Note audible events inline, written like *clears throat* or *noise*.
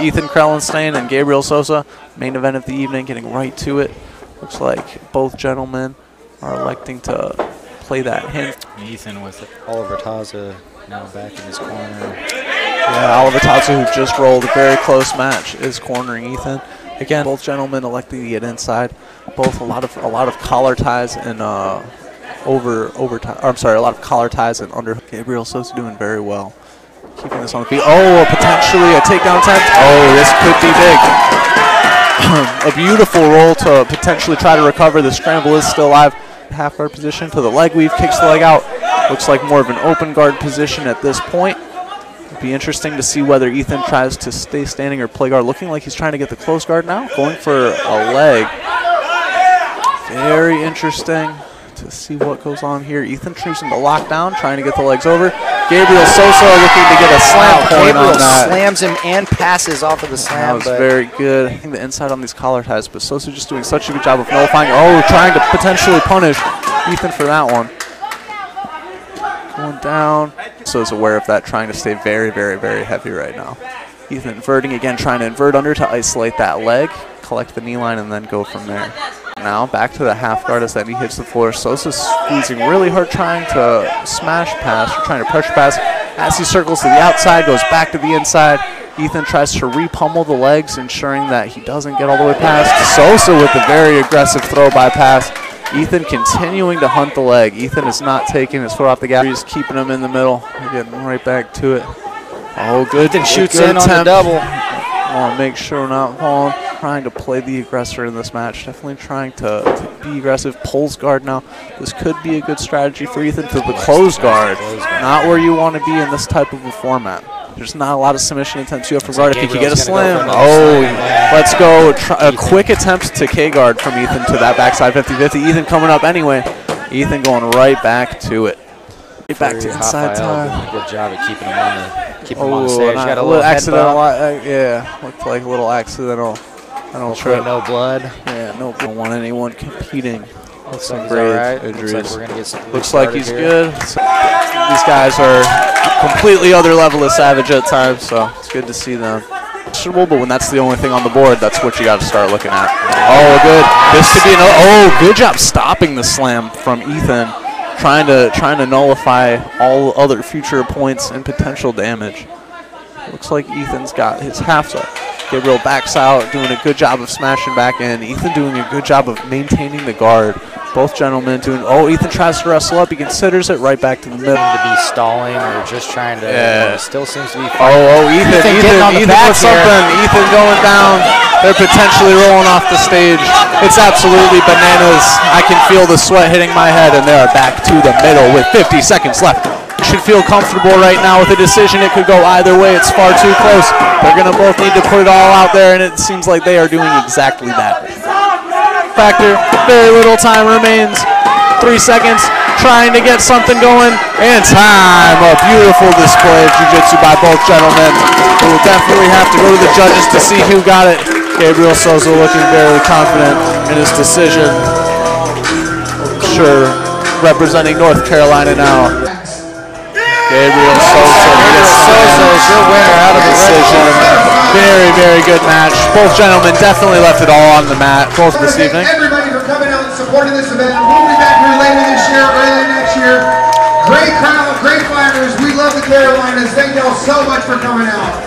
Ethan Crelinsten and Gabriel Sousa, main event of the evening, getting right to it. Looks like both gentlemen are electing to play that hint. Ethan with Oliver Taza now back in his corner. Yeah, Oliver Taza, who just rolled a very close match, is cornering Ethan. Again, both gentlemen electing to get inside. Both a lot of a lot of collar ties and uh, over over time. I'm sorry, a lot of collar ties and under. Gabriel Sousa doing very well, keeping this on the feet. Oh, potentially a takedown attempt. Oh, this could be big. *clears throat* a beautiful roll to potentially try to recover. The scramble is still alive. Half guard position to the leg weave, kicks the leg out. Looks like more of an open guard position at this point. It'd be interesting to see whether Ethan tries to stay standing or play guard. Looking like he's trying to get the close guard now, going for a leg. Very interesting to see what goes on here. Ethan choosing to lock down, trying to get the legs over. Gabriel Sousa looking to get a slam Wow, point Gabriel on that. slams him and passes off of the slam. That was very good. I think the inside on these collar ties, but Sousa just doing such a good job of nullifying. Oh, trying to potentially punish Ethan for that one. Going down. Sousa's aware of that, trying to stay very, very, very heavy right now. Ethan inverting again, trying to invert under to isolate that leg, collect the knee line, and then go from there. Now back to the half guard as that knee hits the floor. Sousa squeezing really hard, trying to smash pass, trying to pressure pass. As he circles to the outside, goes back to the inside. Ethan tries to re-pummel the legs, ensuring that he doesn't get all the way past. Sousa with a very aggressive throw by pass. Ethan continuing to hunt the leg. Ethan is not taking his foot off the gas. He's keeping him in the middle. Getting right back to it. Oh, good. Ethan shoots good in on the double. Want to make sure we're not falling. Trying to play the aggressor in this match. Definitely trying to, to be aggressive. Pulls guard now. This could be a good strategy for Ethan to the close guard. Not where you want to be in this type of a format. There's not a lot of submission attempts you have for Looks guard. like If you can get a Gabriel's go slam, oh, slam. let's go. Try, a quick attempt to K guard from Ethan to that backside 50-50. Ethan coming up anyway. Ethan going right back to it. Right back to inside time. good job at keeping him on the keeping him on the Oh, stage. and Got a a little little accidental. Uh, yeah, looked like a little accidental. I don't Hopefully no blood. Yeah, no, don't want anyone competing with Looks some like he's grave all right. injuries. Looks like we're gonna get some. Looks like he's here. good. So, these guys are completely other level of savage at times, so it's good to see them. But when that's the only thing on the board, that's what you got to start looking at. Oh, good. This could be another. Oh, good job stopping the slam from Ethan, trying to trying to nullify all other future points and potential damage. Looks like Ethan's got his half up. Gabriel backs out, doing a good job of smashing back in. Ethan doing a good job of maintaining the guard. Both gentlemen doing. Oh, Ethan tries to wrestle up. He considers it right back to the middle. to be stalling or just trying to. Yeah. uh, still seems to be. Fighting. Oh, oh, Ethan, Ethan Ethan, Ethan with something. Ethan going down. They're potentially rolling off the stage. It's absolutely bananas. I can feel the sweat hitting my head, and they are back to the middle with 50 seconds left. Should feel comfortable right now with a decision. It could go either way. It's far too close. They're going to both need to put it all out there, and it seems like they are doing exactly that. Factor, very little time remains. Three seconds, trying to get something going, and time. A beautiful display of jiu-jitsu by both gentlemen. We will definitely have to go to the judges to see who got it. Gabriel Sousa looking very confident in his decision. Sure, representing North Carolina now. Gabriel Sousa. Gabriel Sousa is your winner out of the decision. Very, very good match. Both gentlemen definitely left it all on the mat, both this Thank evening. everybody for coming out and supporting this event. We'll be back here later this year, early next year. Great crowd, great fighters. We love the Carolinas. Thank y'all so much for coming out.